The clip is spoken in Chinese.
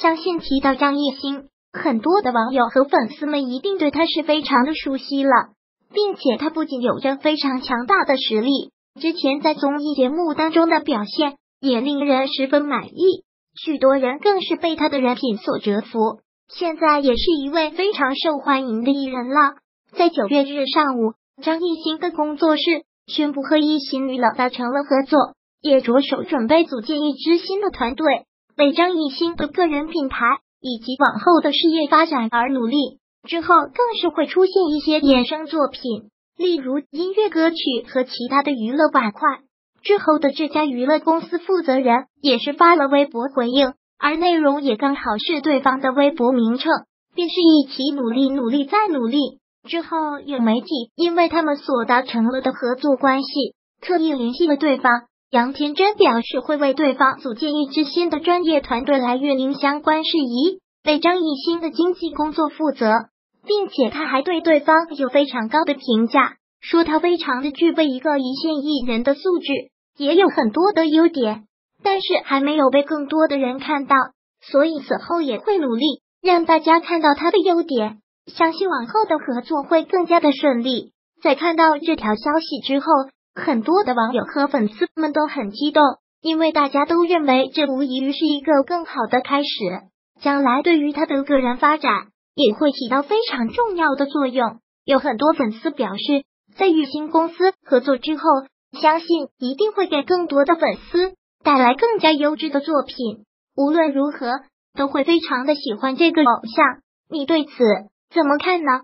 相信提到张艺兴，很多的网友和粉丝们一定对他是非常的熟悉了，并且他不仅有着非常强大的实力，之前在综艺节目当中的表现也令人十分满意，许多人更是被他的人品所折服，现在也是一位非常受欢迎的艺人了。在九月日上午，张艺兴的工作室宣布和一星娱乐达成了合作，也着手准备组建一支新的团队。为张艺兴的个人品牌以及往后的事业发展而努力，之后更是会出现一些衍生作品，例如音乐歌曲和其他的娱乐板块。之后的这家娱乐公司负责人也是发了微博回应，而内容也刚好是对方的微博名称，便是一起努力，努力再努力。之后有媒体因为他们所达成了的合作关系，特意联系了对方。杨天真表示会为对方组建一支新的专业团队来运营相关事宜，为张艺兴的经纪工作负责，并且他还对对方有非常高的评价，说他非常的具备一个一线艺人的素质，也有很多的优点，但是还没有被更多的人看到，所以此后也会努力让大家看到他的优点，相信往后的合作会更加的顺利。在看到这条消息之后。很多的网友和粉丝们都很激动，因为大家都认为这无疑是一个更好的开始，将来对于他的个人发展也会起到非常重要的作用。有很多粉丝表示，在与新公司合作之后，相信一定会给更多的粉丝带来更加优质的作品。无论如何，都会非常的喜欢这个偶像。你对此怎么看呢？